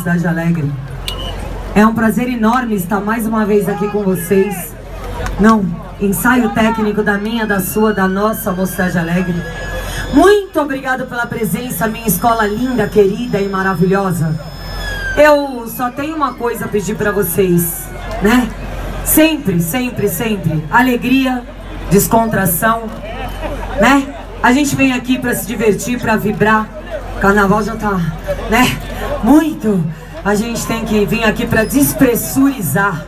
Cidade Alegre. É um prazer enorme estar mais uma vez aqui com vocês. Não, ensaio técnico da minha, da sua, da nossa Mocidade Alegre. Muito obrigado pela presença, minha escola linda, querida e maravilhosa. Eu só tenho uma coisa a pedir para vocês, né? Sempre, sempre, sempre alegria, descontração, né? A gente vem aqui para se divertir, para vibrar. Carnaval já tá, né? Muito. A gente tem que vir aqui para despressurizar.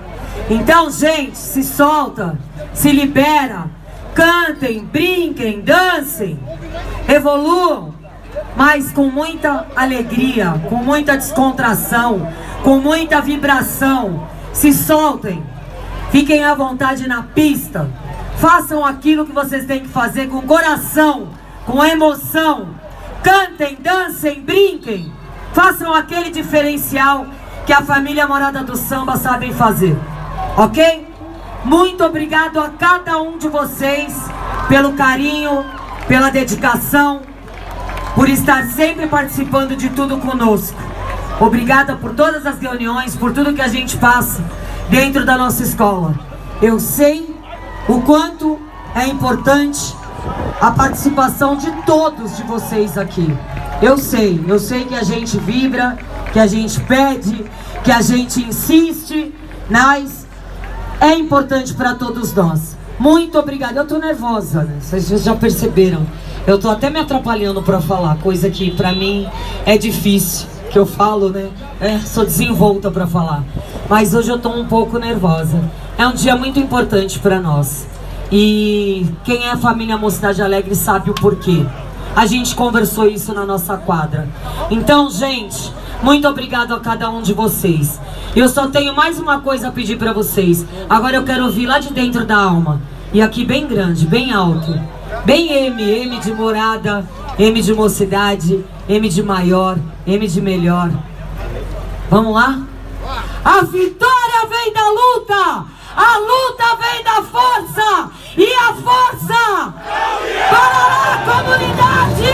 Então, gente, se solta, se libera, cantem, brinquem, dancem, evoluam, mas com muita alegria, com muita descontração, com muita vibração. Se soltem, fiquem à vontade na pista, façam aquilo que vocês têm que fazer com coração, com emoção. Cantem, dancem, brinquem, façam aquele diferencial que a família Morada do Samba sabe fazer, ok? Muito obrigado a cada um de vocês pelo carinho, pela dedicação, por estar sempre participando de tudo conosco. Obrigada por todas as reuniões, por tudo que a gente passa dentro da nossa escola. Eu sei o quanto é importante a participação de todos de vocês aqui. Eu sei, eu sei que a gente vibra, que a gente pede, que a gente insiste, mas é importante para todos nós. Muito obrigada. Eu tô nervosa, né? Vocês já perceberam. Eu tô até me atrapalhando para falar, coisa que para mim é difícil, que eu falo, né? É, sou desenvolta para falar. Mas hoje eu tô um pouco nervosa. É um dia muito importante para nós. E quem é a família Mocidade Alegre sabe o porquê. A gente conversou isso na nossa quadra. Então, gente, muito obrigado a cada um de vocês. Eu só tenho mais uma coisa a pedir para vocês. Agora eu quero ouvir lá de dentro da alma. E aqui bem grande, bem alto. Bem M, M de morada, M de mocidade, M de maior, M de melhor. Vamos lá? A vitória vem da luta! A luta vem da força! E a força para a comunidade!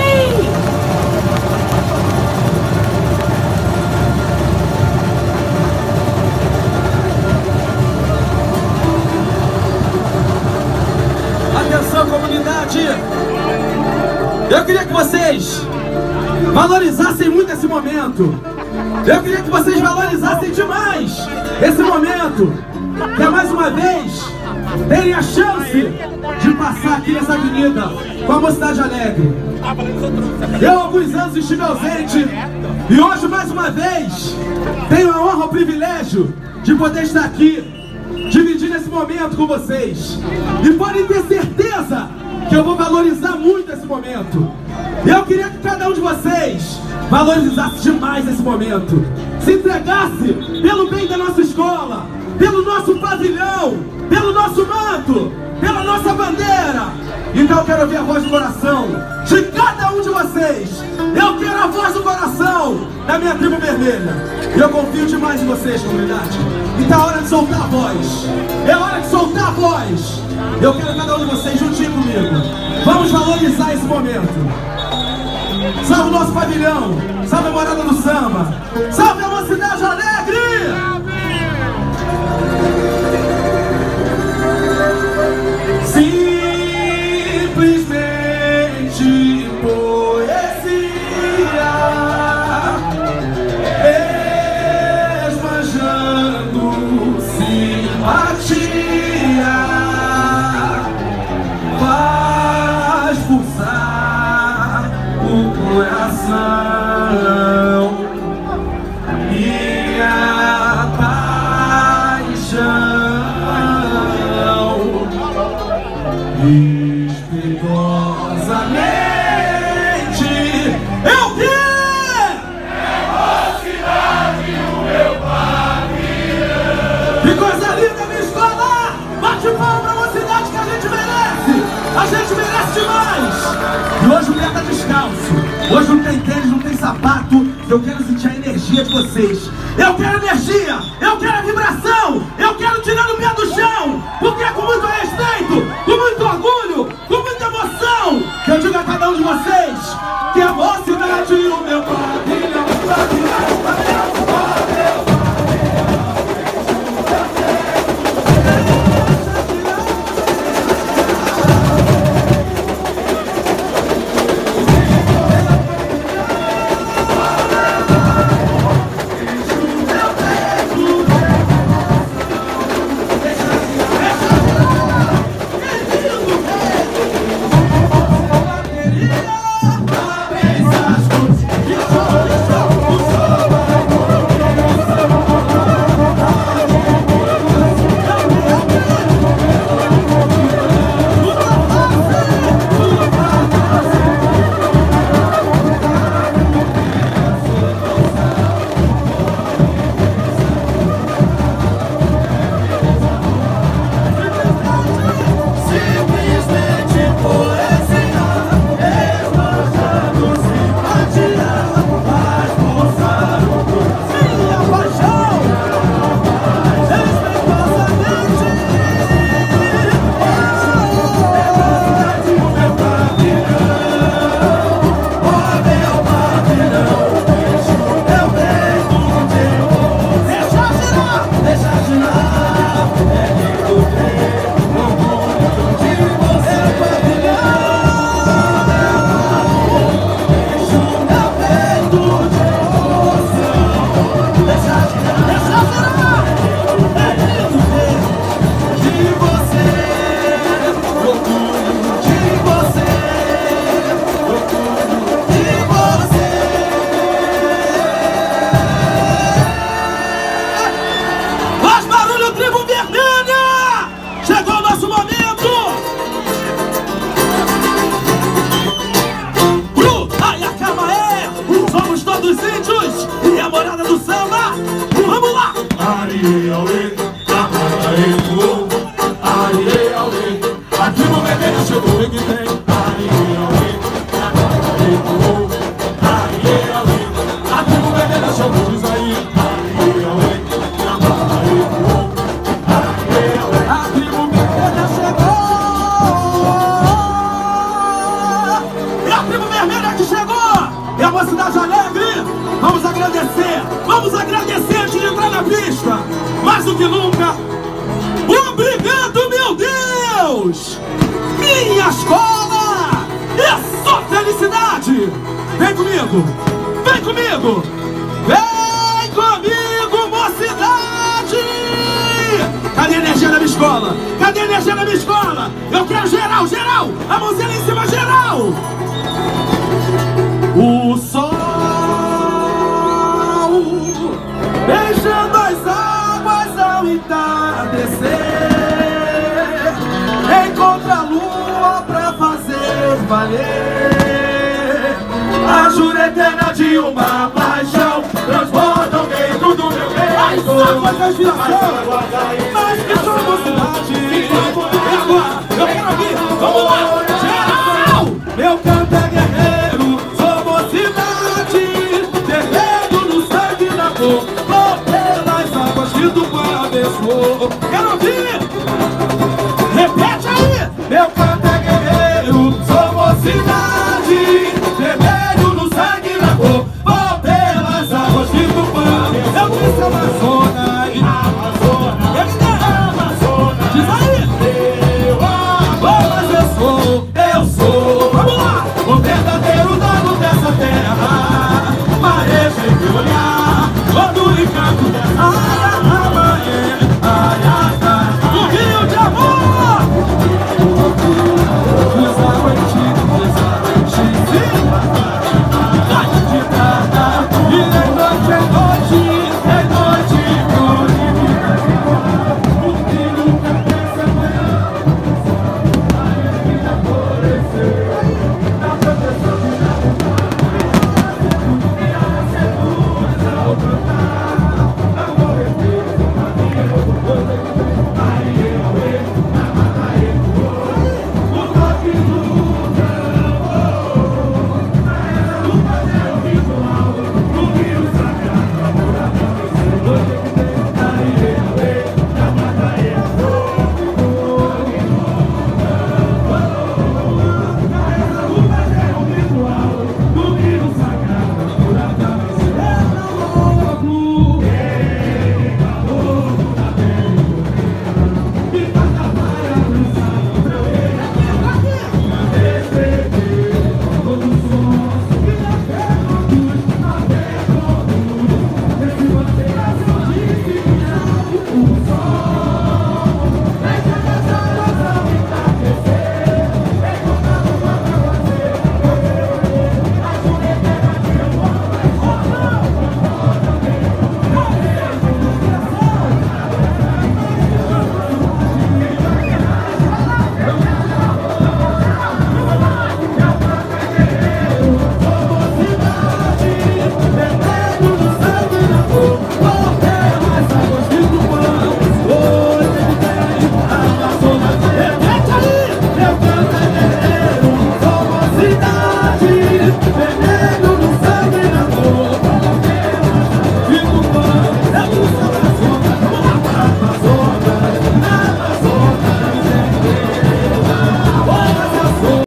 Atenção, comunidade! Eu queria que vocês valorizassem muito esse momento. Eu queria que vocês valorizassem demais esse momento. Que mais uma vez terem a chance de passar aqui nessa avenida com a Mocidade Alegre. Eu há alguns anos estive ausente e hoje mais uma vez tenho a honra, o privilégio de poder estar aqui dividindo esse momento com vocês. E podem ter certeza que eu vou valorizar muito esse momento. Eu queria que cada um de vocês valorizasse demais esse momento. Se entregasse pelo bem da nossa escola, pelo nosso pavilhão, pelo nosso manto, pela nossa bandeira. Então eu quero ouvir a voz do coração de cada um de vocês. Eu quero a voz do coração da minha tribo vermelha. E eu confio demais em vocês, comunidade. Então é hora de soltar a voz. É hora de soltar a voz. Eu quero cada um de vocês juntinho comigo. Vamos valorizar esse momento. Salve o nosso pavilhão. Salve a morada do samba. Salve a mocidade alegre. Hoje o Léo tá descalço. Hoje não tem tênis, não tem sapato. Eu quero sentir a energia de vocês. Eu quero energia! Eu quero vibração! Eu quero tirar o pé do chão! Porque é com muito respeito, com muito orgulho, dos índios e a morada do samba. Vamos lá! Ariel, Ari, Vamos agradecer antes de entrar na pista. Mais do que nunca. Obrigado, meu Deus! Minha escola é só felicidade! Vem comigo! Vem comigo! Vem comigo, mocidade! Cadê a energia da minha escola? Cadê a energia da minha escola? Eu quero geral, geral! A mãozinha lá em cima, geral! O sol a jura eterna de uma paixão. Transborda dentro do meu peito. Inspiração mas que somos cidade. é agora eu quero ouvir vamos lá